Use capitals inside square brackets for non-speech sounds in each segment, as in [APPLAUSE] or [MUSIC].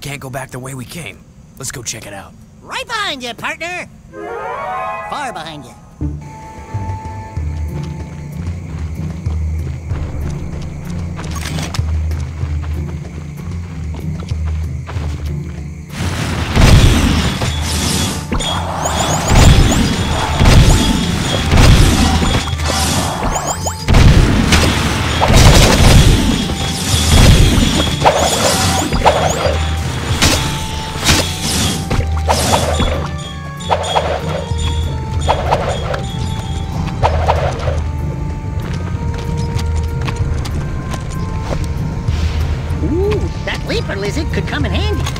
Can't go back the way we came. Let's go check it out. Right behind you, partner. Far behind you. Lizard could come in handy.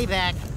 Be back.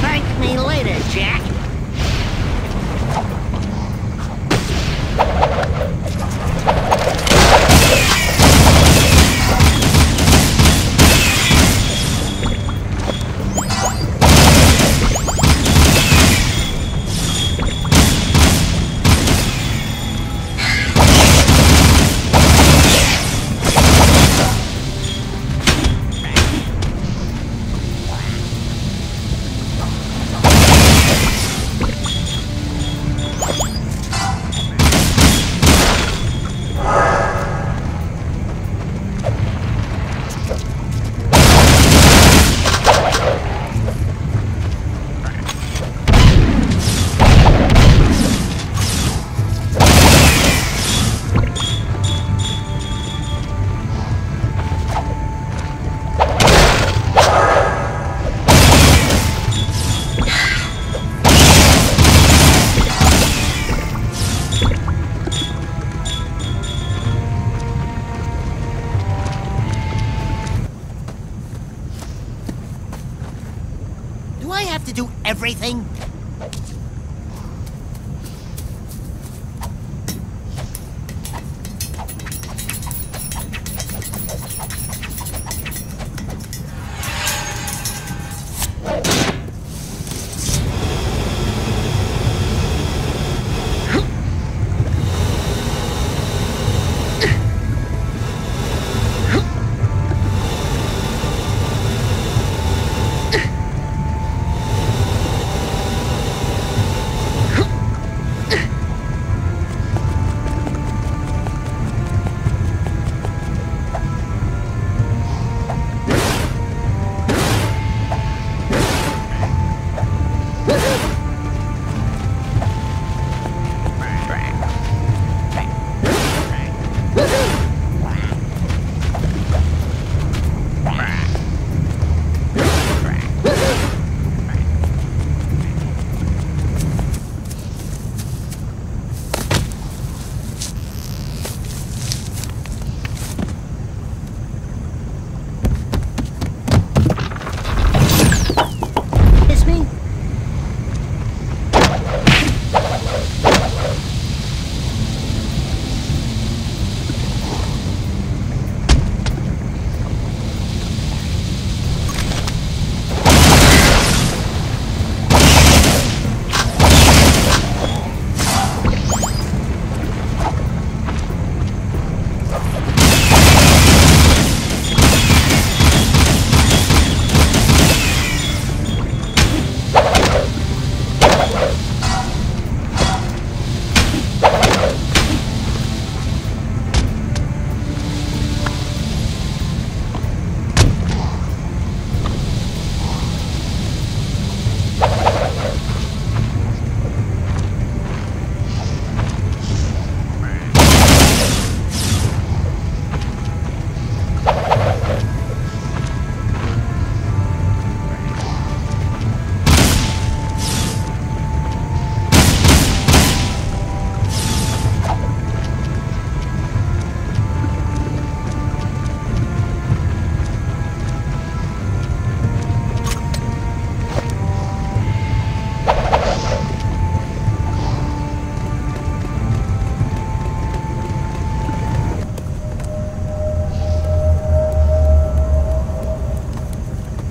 Thank me later, Jak. Do I have to do everything?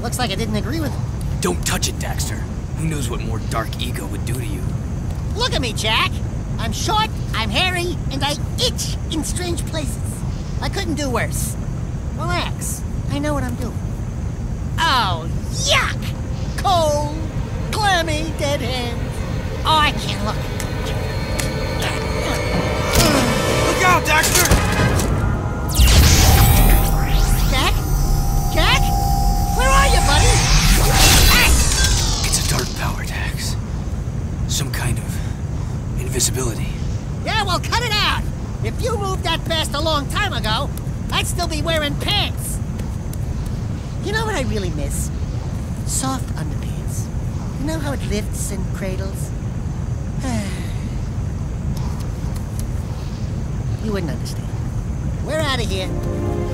Looks like I didn't agree with him. Don't touch it, Daxter. Who knows what more dark eco would do to you? Look at me, Jak. I'm short, I'm hairy, and I itch in strange places. I couldn't do worse. Relax. I know what I'm doing. Oh, yuck! Cold, clammy, dead hands. Oh, I can't look. Look out, Daxter! Invisibility. Yeah, well, cut it out. If you moved that fast a long time ago, I'd still be wearing pants. You know what I really miss? Soft underpants. You know how it lifts and cradles? [SIGHS] you wouldn't understand. We're out of here.